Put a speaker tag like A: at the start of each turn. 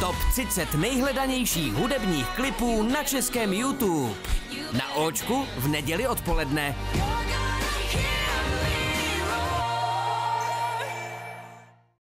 A: Top 30 nejhledanějších hudebních klipů na českém YouTube. Na Očku v neděli odpoledne.